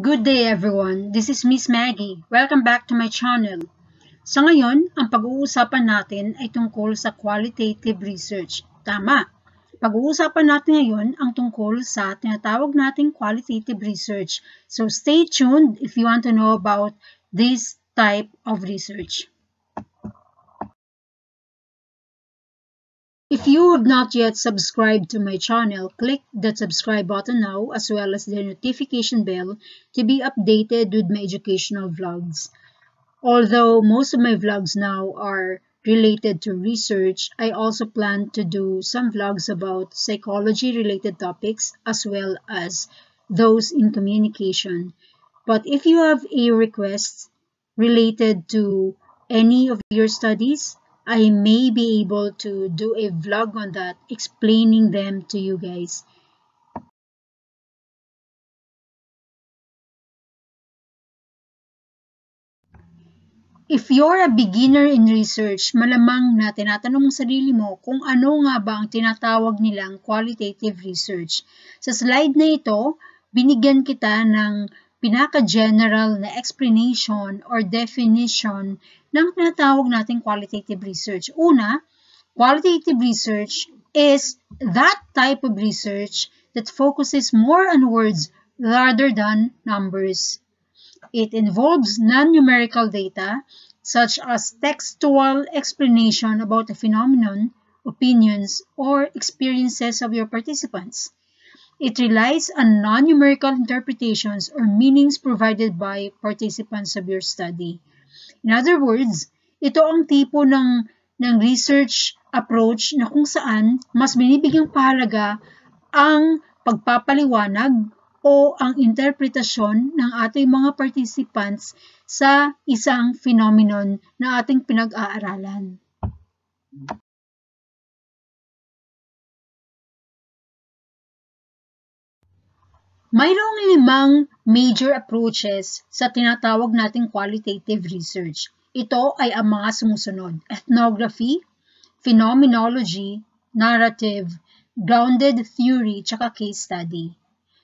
Good day everyone, this is Miss Maggie. Welcome back to my channel. Sa ngayon, ang pag-uusapan natin ay tungkol sa qualitative research. Tama, pag-uusapan natin ngayon ang tungkol sa tinatawag nating qualitative research. So stay tuned if you want to know about this type of research. If you have not yet subscribed to my channel, click the subscribe button now as well as the notification bell to be updated with my educational vlogs. Although most of my vlogs now are related to research, I also plan to do some vlogs about psychology related topics as well as those in communication. But if you have a request related to any of your studies, I may be able to do a vlog on that explaining them to you guys. If you're a beginner in research, malamang na tinatanong mo sarili mo kung ano nga ba ang tinatawag nilang qualitative research. Sa slide na ito, binigyan kita ng pinaka-general na explanation or definition ng tinatawag nating qualitative research. Una, qualitative research is that type of research that focuses more on words rather than numbers. It involves non-numerical data such as textual explanation about a phenomenon, opinions, or experiences of your participants. It relies on non-numerical interpretations or meanings provided by participants of your study. In other words, ito ang tipo ng, ng research approach na kung saan mas binibigyang pahalaga ang pagpapaliwanag o ang interpretasyon ng ating mga participants sa isang phenomenon na ating pinag-aaralan. Mayroong limang major approaches sa tinatawag nating qualitative research. Ito ay ang mga sumusunod. Ethnography, phenomenology, narrative, grounded theory, tsaka case study.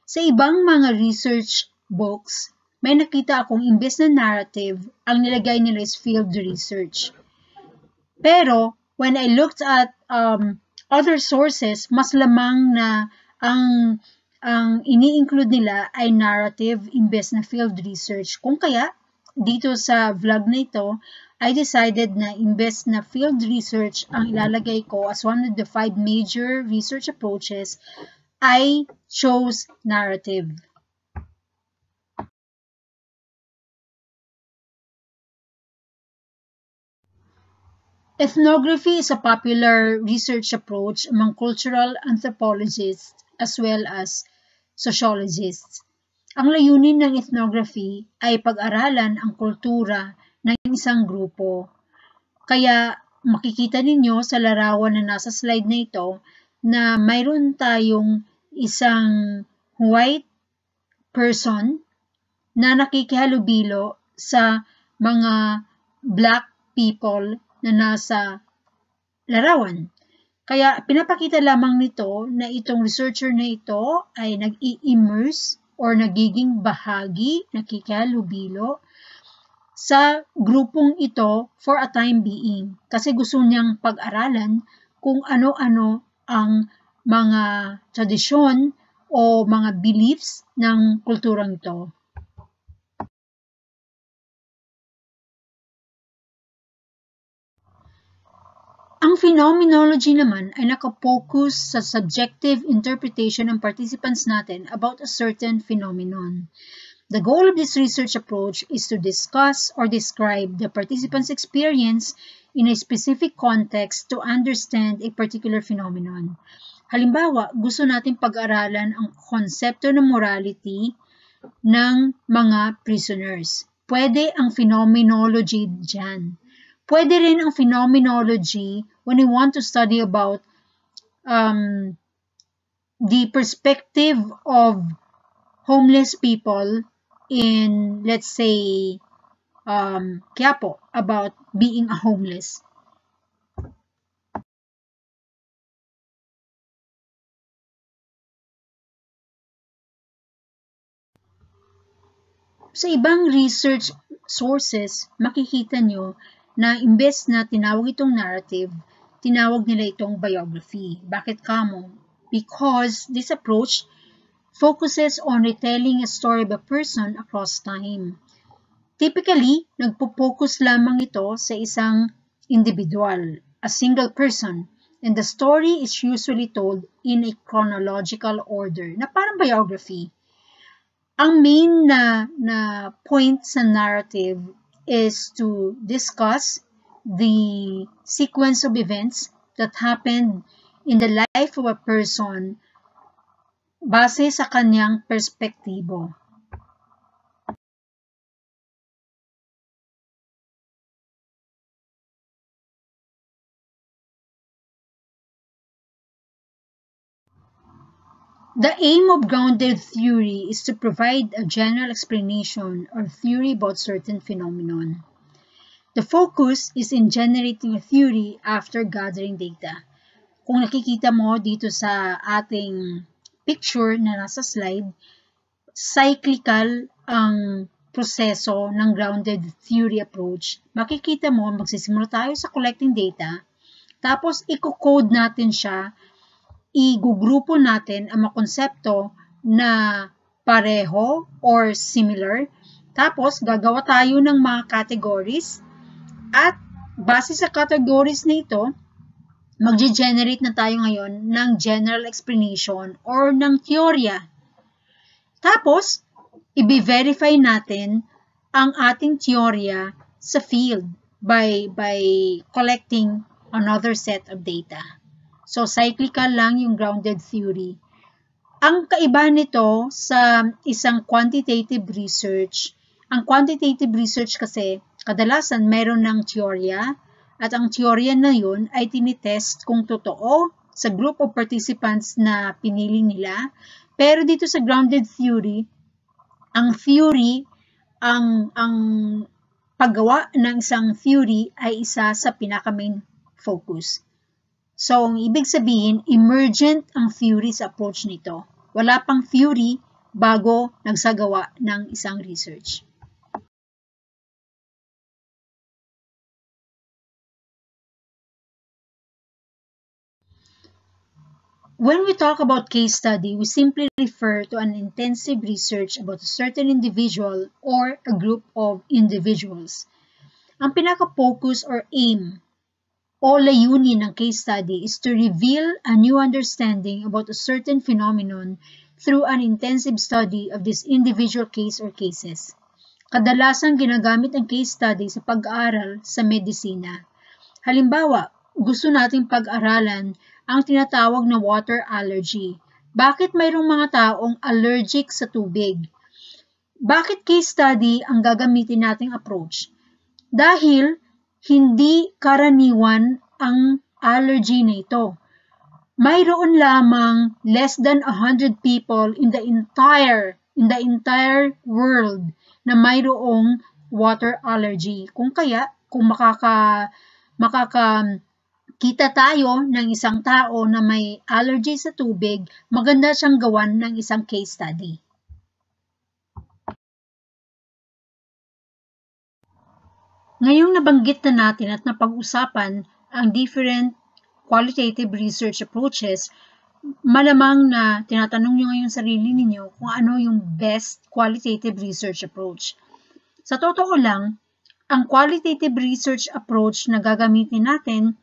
Sa ibang mga research books, may nakita akong imbes na narrative, ang nilagay nila is field research. Pero, when I looked at um, other sources, mas lamang na ang ang ini-include nila ay narrative imbes na field research. Kung kaya, dito sa vlog na ito, I decided na imbes na field research ang ilalagay ko as one of the five major research approaches, I chose narrative. Ethnography is a popular research approach among cultural anthropologists as well as sociologists. Ang layunin ng ethnography ay pag-aralan ang kultura ng isang grupo. Kaya makikita ninyo sa larawan na nasa slide na ito na mayroon tayong isang white person na nakikihalubilo sa mga black people na nasa larawan. Kaya pinapakita lamang nito na itong researcher na ito ay nag-i-immerse or nagiging bahagi, nakikalubilo sa grupong ito for a time being. Kasi gusto niyang pag-aralan kung ano-ano ang mga tradisyon o mga beliefs ng kulturang ito. Ang phenomenology naman ay nakapokus sa subjective interpretation ng participants natin about a certain phenomenon. The goal of this research approach is to discuss or describe the participants' experience in a specific context to understand a particular phenomenon. Halimbawa, gusto natin pag-aralan ang konsepto ng morality ng mga prisoners. Pwede ang phenomenology dyan. Pwede rin ang phenomenology when you want to study about um, the perspective of homeless people in, let's say, um, Quiapo, about being a homeless. Sa ibang research sources, makikita nyo na imbes na tinawag itong narrative, tinawag nila itong biography. Bakit kamo? Because this approach focuses on retelling a story of a person across time. Typically, nagpo-focus lamang ito sa isang individual, a single person, and the story is usually told in a chronological order, na parang biography. Ang main na, na point sa narrative is to discuss the sequence of events that happened in the life of a person base sa kanyang perspektibo. The aim of grounded theory is to provide a general explanation or theory about certain phenomenon. The focus is in generating a theory after gathering data. Kung nakikita mo dito sa ating picture na nasa slide, cyclical ang proseso ng grounded theory approach. Makikita mo, magsisimula tayo sa collecting data, tapos i-code natin siya igugrupo natin ang mga konsepto na pareho or similar. Tapos, gagawa tayo ng mga categories at base sa categories na ito, magge-generate na tayo ngayon ng general explanation or ng teorya. Tapos, i-verify natin ang ating teorya sa field by, by collecting another set of data. So, cyclical lang yung grounded theory. Ang kaiba nito sa isang quantitative research, ang quantitative research kasi, kadalasan mayroon ng teorya, at ang teorya na yun ay tinitest kung totoo sa group of participants na pinili nila. Pero dito sa grounded theory, ang theory, ang, ang paggawa ng isang theory ay isa sa pinaka-main focus. So, ang ibig sabihin, emergent ang theory sa approach nito. Wala pang theory bago nagsagawa ng isang research. When we talk about case study, we simply refer to an intensive research about a certain individual or a group of individuals. Ang pinaka-focus or aim o layunin ng case study is to reveal a new understanding about a certain phenomenon through an intensive study of this individual case or cases. Kadalasang ginagamit ang case study sa pag-aaral sa medisina. Halimbawa, gusto nating pag-aralan ang tinatawag na water allergy. Bakit mayroong mga taong allergic sa tubig? Bakit case study ang gagamitin nating approach? Dahil hindi karaniwan ang allergy na ito. Mayroon lamang less than 100 people in the entire in the entire world na mayroong water allergy. Kung kaya, kung makaka makaka kita tayo ng isang tao na may allergy sa tubig, maganda siyang gawan ng isang case study. Ngayong nabanggit na natin at napag-usapan ang different qualitative research approaches, malamang na tinatanong nyo ngayon sarili ninyo kung ano yung best qualitative research approach. Sa totoo lang, ang qualitative research approach na gagamitin natin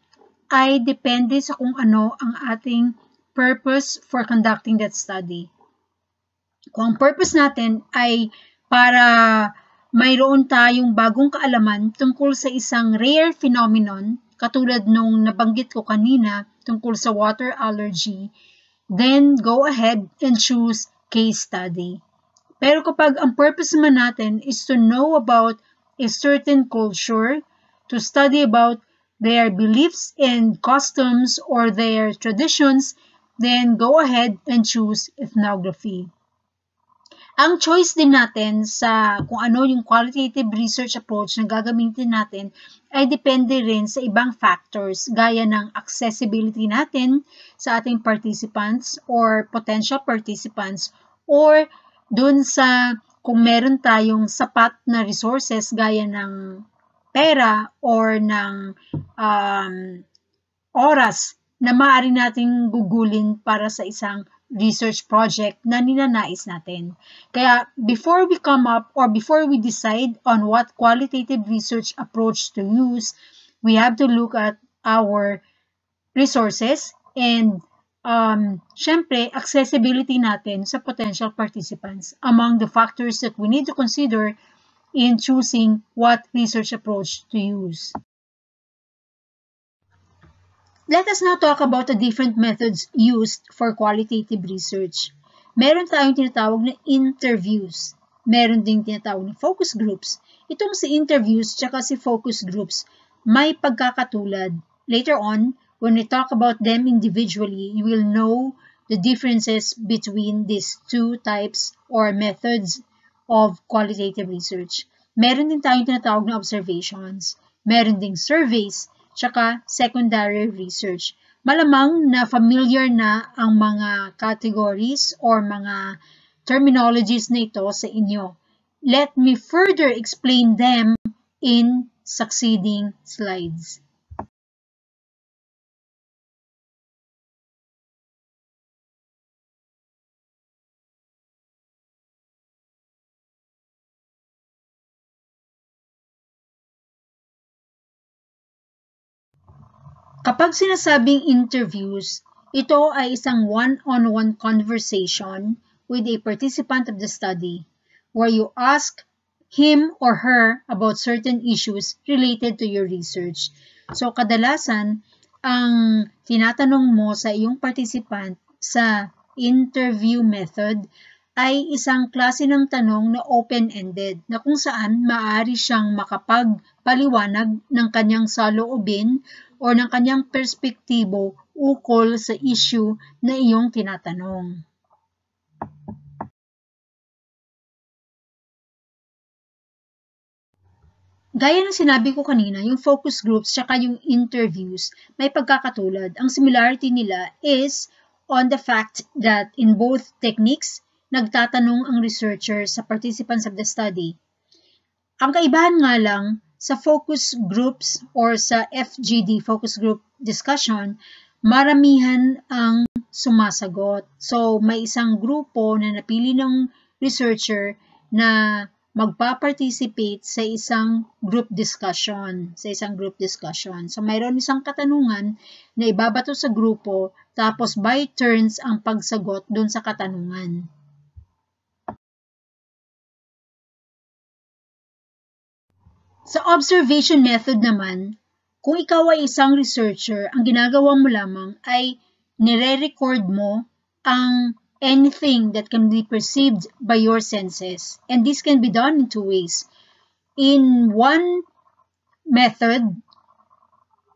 ay depende sa kung ano ang ating purpose for conducting that study. Kung ang purpose natin ay para mayroon tayong bagong kaalaman tungkol sa isang rare phenomenon katulad nung nabanggit ko kanina tungkol sa water allergy, then go ahead and choose case study. Pero kapag ang purpose naman natin is to know about a certain culture, to study about their beliefs and customs or their traditions, then go ahead and choose ethnography. Ang choice din natin sa kung ano yung qualitative research approach na gagamitin natin ay depende rin sa ibang factors gaya ng accessibility natin sa ating participants or potential participants or dun sa kung meron tayong sapat na resources gaya ng pera or ng um, oras na maaari nating gugulin para sa isang research project na ninanais natin. Kaya before we come up or before we decide on what qualitative research approach to use, we have to look at our resources and um, syempre, accessibility natin sa potential participants among the factors that we need to consider in choosing what research approach to use. Let us now talk about the different methods used for qualitative research. Meron tayong tinatawag na interviews. Meron ding tinatawag na focus groups. Itong si interviews tsaka si focus groups, may pagkakatulad. Later on, when we talk about them individually, you will know the differences between these two types or methods of qualitative research. Meron din tayong tinatawag na observations. Meron ding surveys tsaka secondary research. Malamang na familiar na ang mga categories or mga terminologies na ito sa inyo. Let me further explain them in succeeding slides. Kapag sinasabing interviews, ito ay isang one-on-one -on -one conversation with a participant of the study where you ask him or her about certain issues related to your research. So, kadalasan, ang tinatanong mo sa iyong participant sa interview method ay isang klase ng tanong na open-ended na kung saan maaari siyang makapagpaliwanag ng kanyang saloobin o ng kanyang perspektibo ukol sa issue na iyong tinatanong. Gaya ng sinabi ko kanina, yung focus groups tsaka yung interviews, may pagkakatulad. Ang similarity nila is on the fact that in both techniques, nagtatanong ang researcher sa participants of the study. Ang kaibahan nga lang, sa focus groups or sa FGD, focus group discussion, maramihan ang sumasagot. So, may isang grupo na napili ng researcher na magpa-participate sa isang group discussion, sa isang group discussion. So, mayroon isang katanungan na ibabato sa grupo, tapos by turns ang pagsagot doon sa katanungan. Sa observation method naman, kung ikaw ay isang researcher, ang ginagawa mo lamang ay nire-record mo ang anything that can be perceived by your senses. And this can be done in two ways. In one method,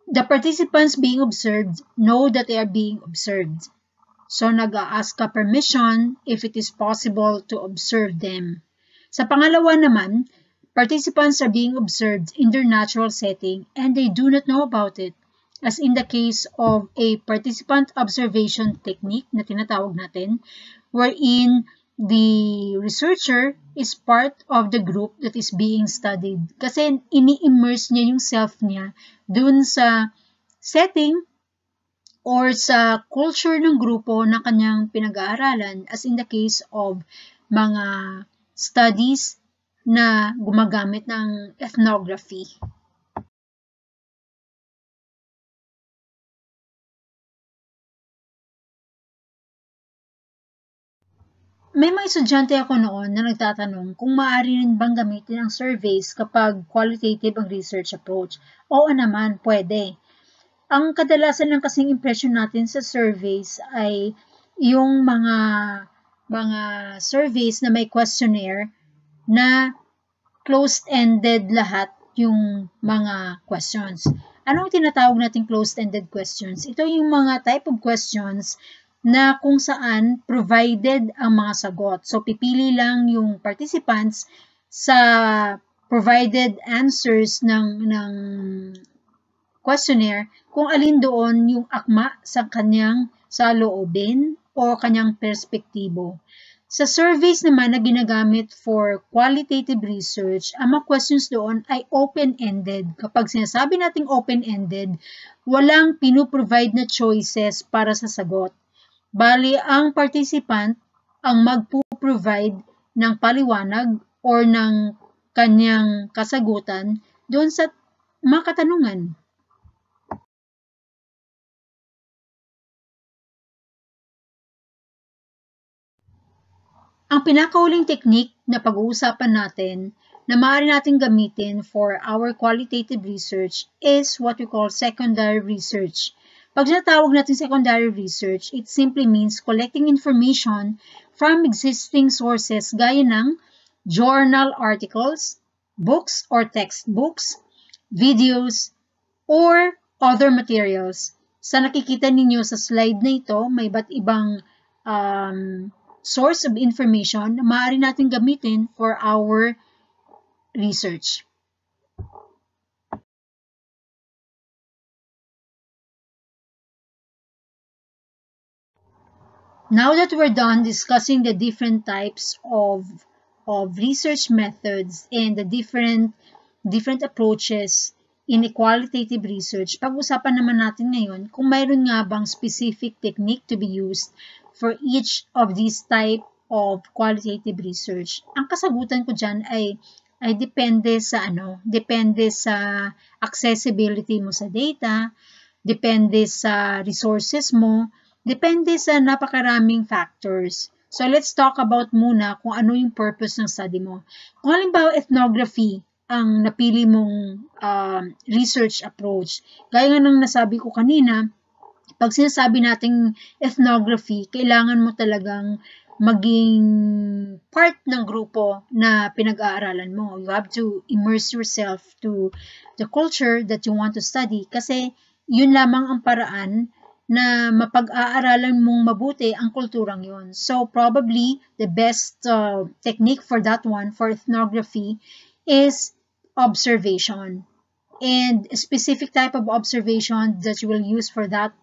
the participants being observed know that they are being observed. So, nag-a-ask ka permission if it is possible to observe them. Sa pangalawa naman, Participants are being observed in their natural setting and they do not know about it, as in the case of a participant observation technique na tinatawag natin, wherein the researcher is part of the group that is being studied. Kasi ini-immerse niya yung self niya dun sa setting or sa culture ng grupo na kanyang pinag-aaralan as in the case of mga studies na gumagamit ng ethnography. May mga estudyante ako noon na nagtatanong kung maaari rin bang gamitin ang surveys kapag qualitative ang research approach. Oo naman, pwede. Ang kadalasan ng kasing impression natin sa surveys ay yung mga mga surveys na may questionnaire na closed-ended lahat yung mga questions. Anong tinatawag natin closed-ended questions? Ito yung mga type of questions na kung saan provided ang mga sagot. So, pipili lang yung participants sa provided answers ng, ng questionnaire kung alin doon yung akma sa kanyang sa loobin o kanyang perspektibo. Sa surveys naman na ginagamit for qualitative research, ang mga questions doon ay open-ended. Kapag sinasabi nating open-ended, walang pinuprovide na choices para sa sagot. Bali, ang participant ang magpo-provide ng paliwanag or ng kanyang kasagutan doon sa mga katanungan. Ang pinakauling technique na pag-uusapan natin na maaari natin gamitin for our qualitative research is what we call secondary research. Pag natawag natin secondary research, it simply means collecting information from existing sources gaya ng journal articles, books or textbooks, videos, or other materials. Sa nakikita ninyo sa slide na ito, may iba't ibang um, source of information na maaari natin gamitin for our research. Now that we're done discussing the different types of, of research methods and the different, different approaches in qualitative research, pag-usapan naman natin ngayon kung mayroon nga bang specific technique to be used for each of these type of qualitative research? Ang kasagutan ko dyan ay ay depende sa ano, depende sa accessibility mo sa data, depende sa resources mo, depende sa napakaraming factors. So let's talk about muna kung ano yung purpose ng study mo. Kung halimbawa ethnography ang napili mong uh, research approach, gaya nga ng nasabi ko kanina, pag sinasabi nating ethnography, kailangan mo talagang maging part ng grupo na pinag-aaralan mo. You have to immerse yourself to the culture that you want to study kasi yun lamang ang paraan na mapag-aaralan mong mabuti ang kulturang yun. So probably the best uh, technique for that one, for ethnography, is observation. And a specific type of observation that you will use for that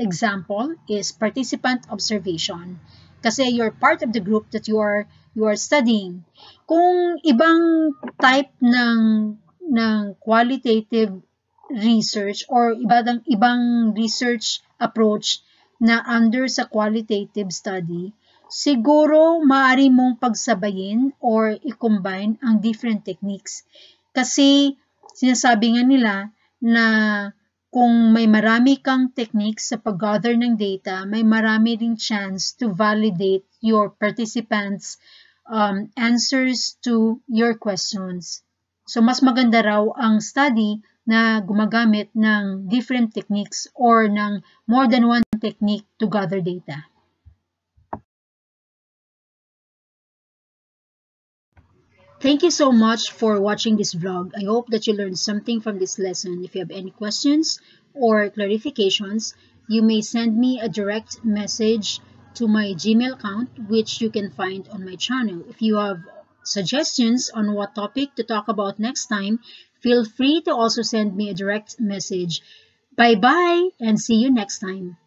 example is participant observation. Kasi you're part of the group that you are you are studying. Kung ibang type ng ng qualitative research or ibang ibang research approach na under sa qualitative study, siguro maaari mong pagsabayin or i-combine ang different techniques. Kasi sinasabi nga nila na kung may marami kang techniques sa pag-gather ng data, may marami ring chance to validate your participants' um, answers to your questions. So, mas maganda raw ang study na gumagamit ng different techniques or ng more than one technique to gather data. Thank you so much for watching this vlog. I hope that you learned something from this lesson. If you have any questions or clarifications, you may send me a direct message to my Gmail account, which you can find on my channel. If you have suggestions on what topic to talk about next time, feel free to also send me a direct message. Bye-bye and see you next time.